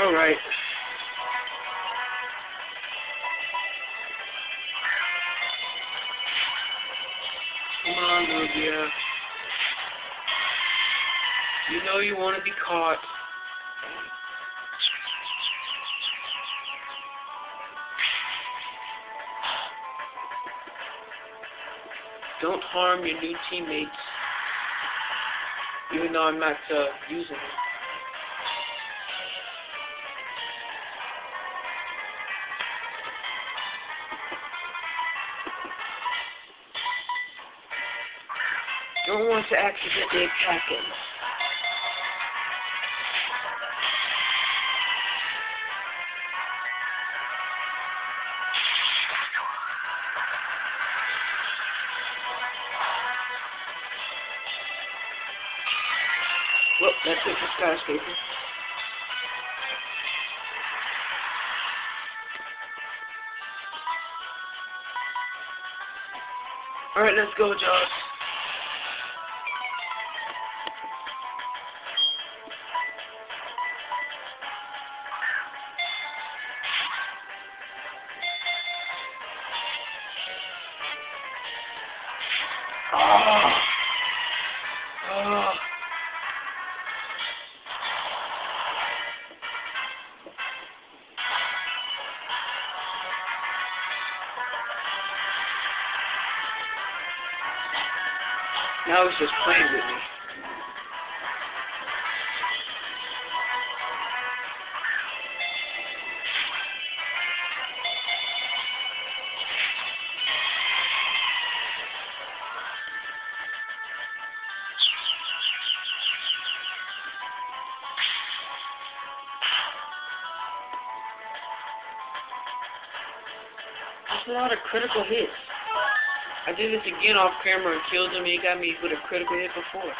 Alright. Come on, Lugia. You know you want to be caught. Don't harm your new teammates. Even though I'm not uh, using it. Don't want to accidentally attack him. Well, that's it for skyscraper. Alright, let's go, Josh. Oh. Oh. Now he's just playing with me. A lot of critical hits. I did this again off camera and killed him. He got me with a critical hit before.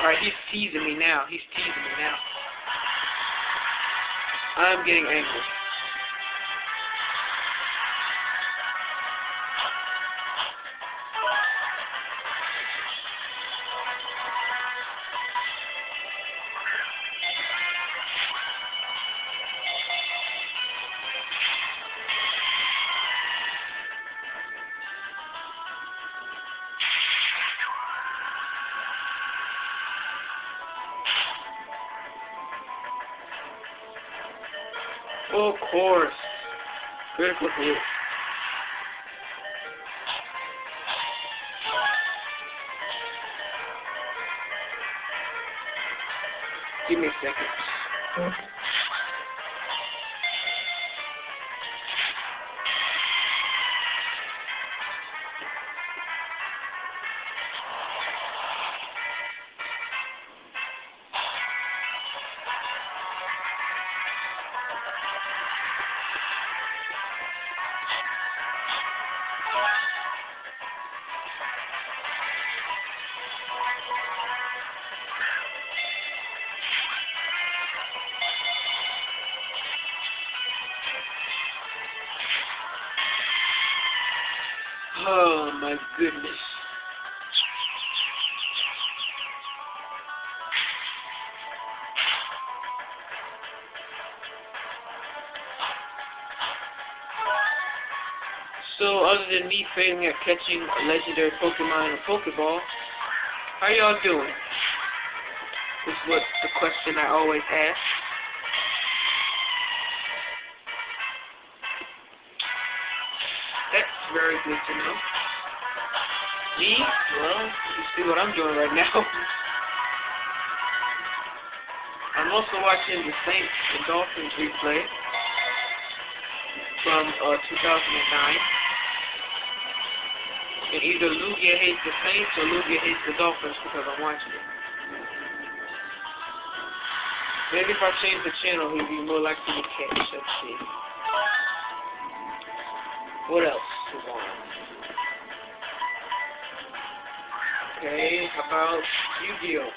Alright, he's teasing me now. He's teasing me now. I'm getting angry. Of course. Critical hit. Give me a second. My goodness. So other than me failing at catching a legendary Pokemon in a Pokeball, how y'all doing? Is what the question I always ask. That's very good to know. Me? Well, you see what I'm doing right now. I'm also watching the Saints and Dolphins replay from uh, 2009. And either Lugia hates the Saints or Lugia hates the Dolphins because I'm watching it. Maybe if I change the channel, he'll be more likely to catch. Let's see. What else is on? Okay, how about Yu-Gi-Oh?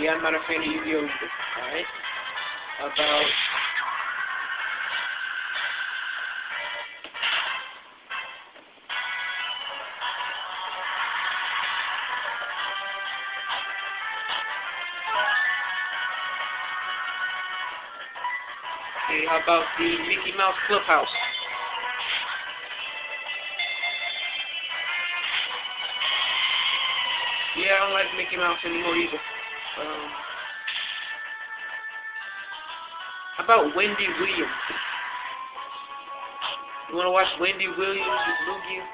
Yeah, I'm not a fan of Yu-Gi-Oh either. Alright. About... Okay, how about the Mickey Mouse Clubhouse? Yeah, I don't like Mickey Mouse anymore either. Um, how about Wendy Williams? You wanna watch Wendy Williams with Lugia?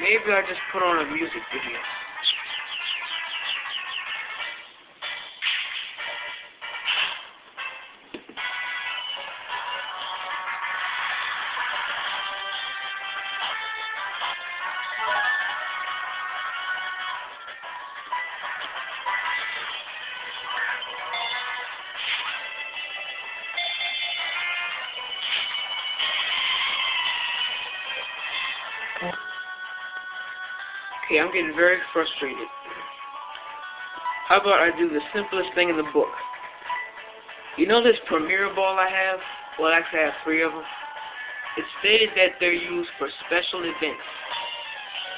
Maybe I just put on a music video. Okay, I'm getting very frustrated. How about I do the simplest thing in the book? You know this Premier Ball I have? Well, I actually I have three of them. It stated that they're used for special events.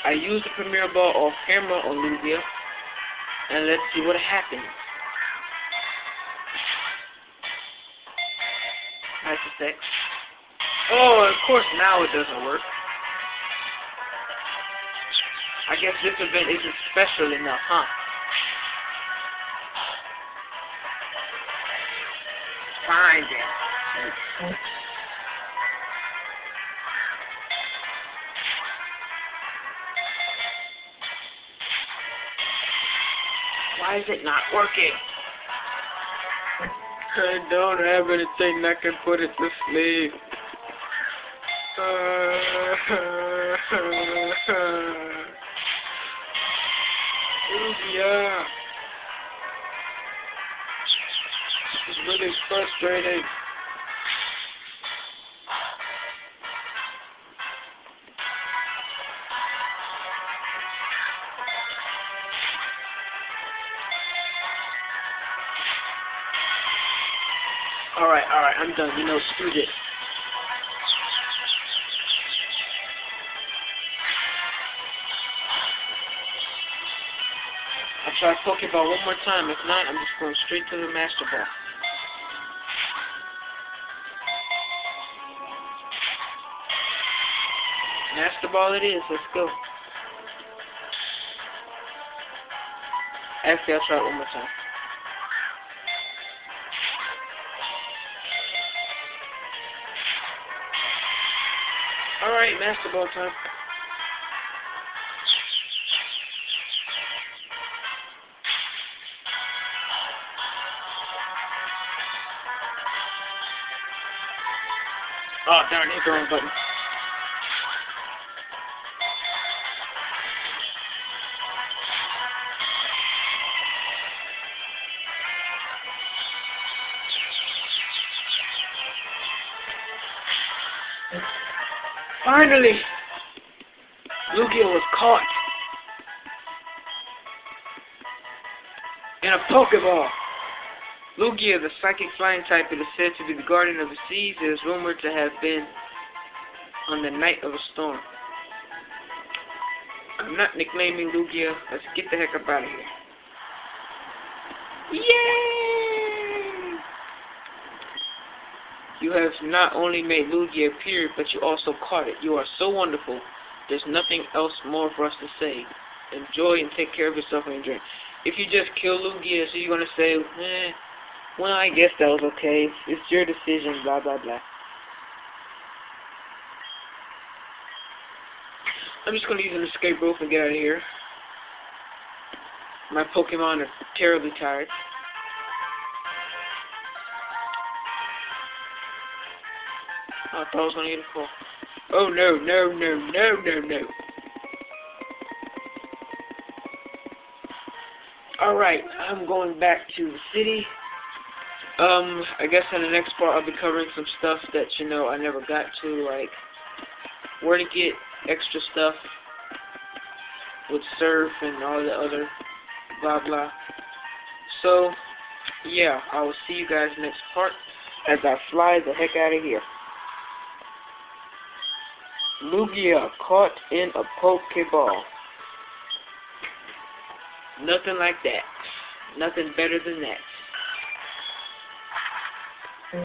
I use the Premier Ball off camera on Lugia, and let's see what happens. Nice effects. Oh, of course now it doesn't work. I guess this event isn't special enough, huh? Fine then. Why is it not working? I don't have anything that can put it to sleep. Uh, yeah. It's really frustrating. Alright, alright, I'm done. You know, screw this. I'll try Pokeball one more time. If not, I'm just going straight to the Master Ball. Master Ball it is. Let's go. Actually, I'll try it one more time. Alright, Master Ball time. Oh, darn, hit the wrong button. Finally! Lugia was caught. In a Pokeball. Lugia, the psychic flying type, it is said to be the guardian of the seas. It is rumored to have been on the night of a storm. I'm not nicknaming Lugia. Let's get the heck up out of here. Yay! You have not only made Lugia appear, but you also caught it. You are so wonderful. There's nothing else more for us to say. Enjoy and take care of yourself and drink. If you just kill Lugia, so you're gonna say, eh, well, I guess that was okay. It's your decision, blah, blah, blah. I'm just going to use an escape rope and get out of here. My Pokemon are terribly tired. Oh, I thought I was going to get a call. Oh, no, no, no, no, no, no. Alright, I'm going back to the city. Um, I guess in the next part I'll be covering some stuff that, you know, I never got to, like where to get extra stuff with surf and all the other blah blah. So, yeah, I will see you guys next part as I fly the heck out of here. Lugia caught in a Pokeball. Nothing like that. Nothing better than that.